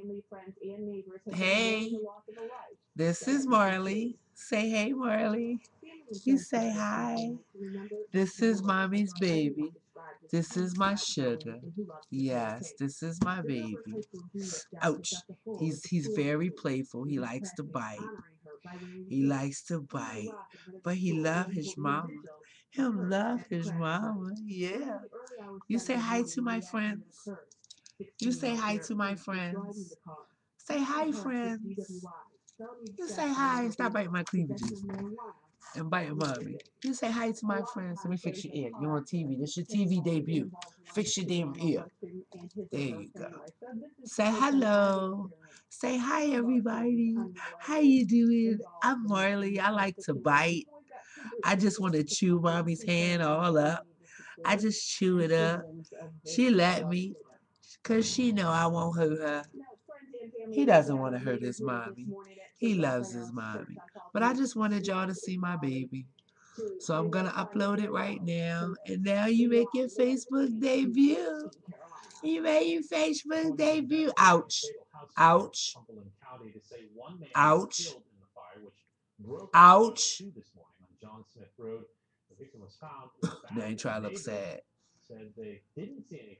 family, friends, and neighbors have Hey. the loss of a life. This is Marley. Say hey, Marley. You say hi. This is mommy's the one who baby. This is my sugar. and who loved to Yes, this is my baby. Milford High School junior Jackson Ouch. got the full He's he's very playful. He likes to bite. honoring her by wearing He likes to bite. Rock in front of But he love his mama. vigil for Him her love his mama. Yeah. During the early hours You say hi to my friends. You say hi to my friends. Say hi, friends. You say hi. Stop biting my cleavages and biting mommy. You say hi to my friends. Let me fix your ear. You're on TV. This your TV debut. Fix your damn ear. There you go. Say hello. Say hi, everybody. How you doing? I'm Marley. I like to bite. I just want to chew mommy's hand all up. I just chew it up. She let me because she know I won't hurt her. He doesn't want to hurt his mommy. He loves his mommy. But I just wanted y'all to see my baby. So I'm going to upload it right now. And now you make your Facebook debut. You made your Facebook debut. Ouch. Ouch. Ouch. Ouch. Now you try to look sad. Said they didn't see any.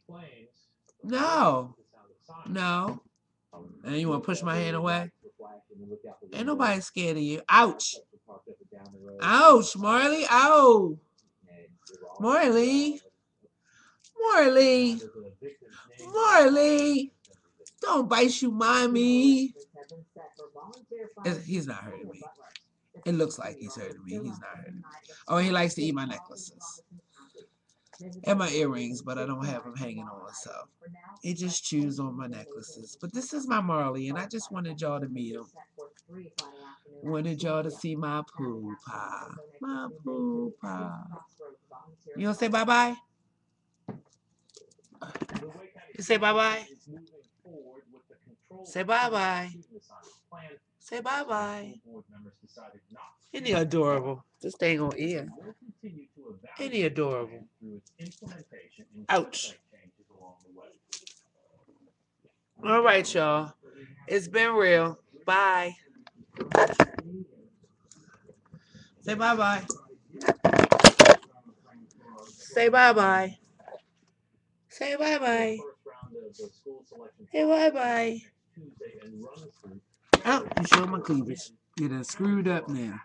No. No. And you want to push my hand away? Ain't nobody scared of you. Ouch. Ouch, Marley. Ow. Marley. Marley. Marley. Don't bite you, mommy. He's not hurting me. It looks like he's hurting me. He's not hurting me. Oh, he likes to eat my necklaces and my earrings, but I don't have them hanging on, so it just chews on my necklaces. But this is my Marley, and I just wanted y'all to meet him. Wanted y'all to see my poo-pah. My poo-pah. You gonna say bye-bye? You say bye-bye? Say bye-bye. Say bye-bye. Isn't he adorable? This thing on ear. Ain't he adorable? Ouch. All right, y'all. It's been real. Bye. Say bye-bye. Say bye-bye. Say bye-bye. Say bye-bye. Oh, you show my cleavage. Get it screwed up now.